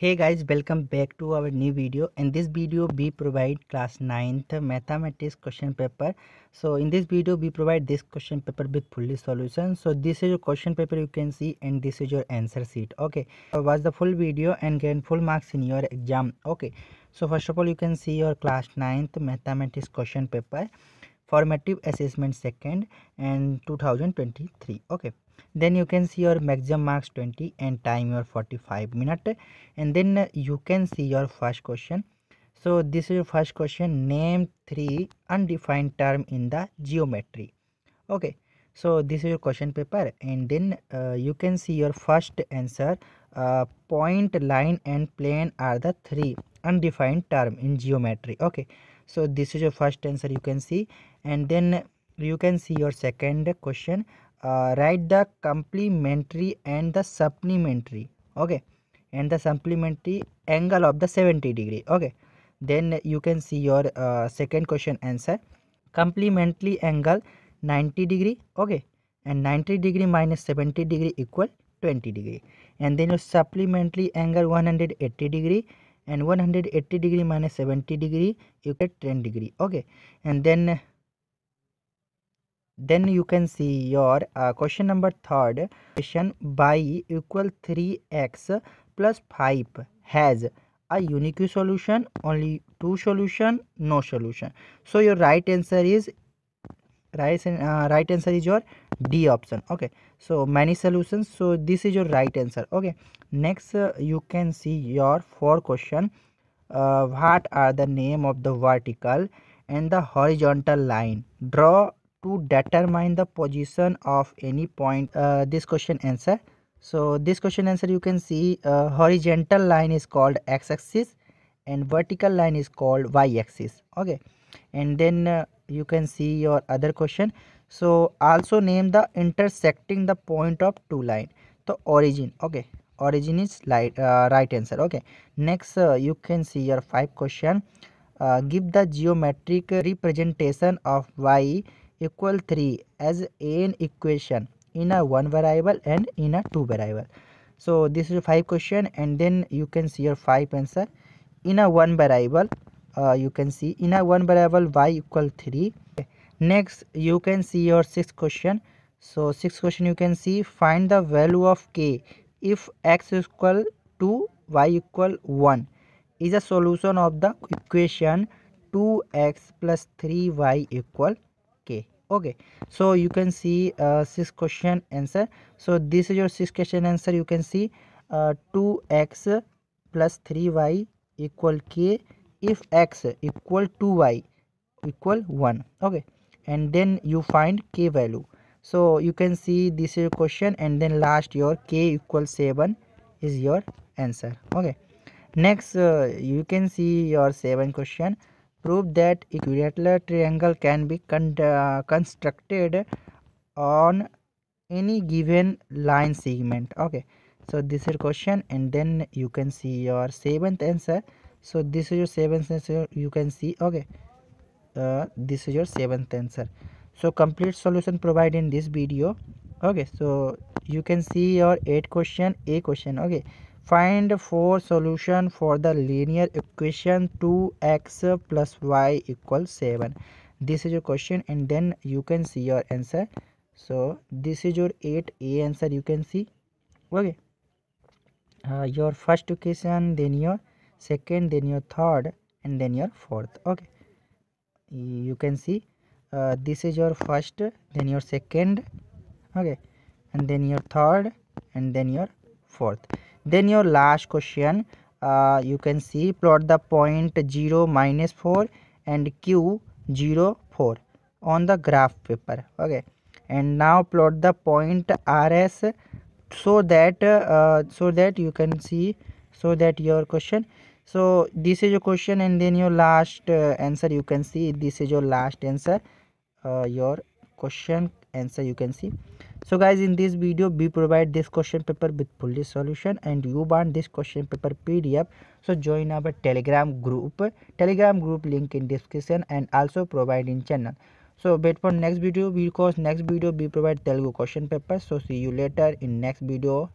hey guys welcome back to our new video. In this video we provide class 9th mathematics question paper. So in this video we provide this question paper with fully solution. So this is your question paper you can see and this is your answer sheet. Okay. So watch the full video and gain full marks in your exam. Okay. So first of all you can see your class 9th mathematics question paper. Formative assessment second and 2023 okay then you can see your maximum marks 20 and time your 45 minute. And then you can see your first question. So this is your first question name three undefined term in the geometry. Okay. So this is your question paper. And then uh, you can see your first answer. Uh, point line and plane are the three undefined term in geometry. Okay. So this is your first answer you can see. And then you can see your second question uh, write the complementary and the supplementary okay? And the supplementary angle of the 70 degree okay? Then you can see your uh, second question answer. Complementary angle 90 degree okay? And 90 degree minus 70 degree equal 20 degree. And then your supplementary angle 180 degree and 180 degree minus 70 degree equal 10 degree okay? And then then you can see your uh, question number third. Question by equal 3x plus 5 has a unique solution only two solution no solution. So your right answer is right uh, right answer is your d option. Okay. So many solutions. So this is your right answer. Okay. Next uh, you can see your four question. Uh, what are the name of the vertical and the horizontal line? Draw to determine the position of any point uh, this question answer. So this question answer you can see uh, horizontal line is called x-axis and vertical line is called y-axis. Okay. And then uh, you can see your other question. So also name the intersecting the point of two line. The origin. Okay. Origin is right uh, right answer. Okay. Next uh, you can see your five question. Uh, give the geometric representation of y equal 3 as an equation in a one variable and in a two variable. So this is five question and then you can see your five answer. In a one variable uh, you can see in a one variable y equal 3 next you can see your sixth question. So sixth question you can see find the value of k. If x is equal to y equal 1 is a solution of the equation 2x plus 3y equal okay so you can see uh, six question answer. So this is your six question answer. You can see uh, 2x plus 3y equal k. If x equal to y equal 1 okay and then you find k value. So you can see this is your question and then last your k equal 7 is your answer. Okay next uh, you can see your 7 question prove that equilateral triangle can be con uh, constructed on any given line segment. Okay so this is question and then you can see your seventh answer. So this is your seventh answer you can see okay uh, this is your seventh answer. So complete solution provided in this video. Okay so you can see your eight question a question. Okay find four solution for the linear equation 2x plus y equals 7 this is your question and then you can see your answer. So this is your 8a answer you can see. Okay. Uh, your first equation then your second then your third and then your fourth. Okay. You can see. Uh, this is your first then your second. Okay. And then your third and then your fourth then your last question uh, you can see plot the point 0 minus 4 and q 0 4 on the graph paper okay? And now plot the point rs so that uh, so that you can see so that your question. So this is your question and then your last uh, answer. You can see this is your last answer uh, your question answer you can see. So guys in this video we provide this question paper with fully solution and you want this question paper pdf so join our telegram group. Telegram group link in description and also provide in channel. So wait for next video because next video we provide telugu question paper. So see you later in next video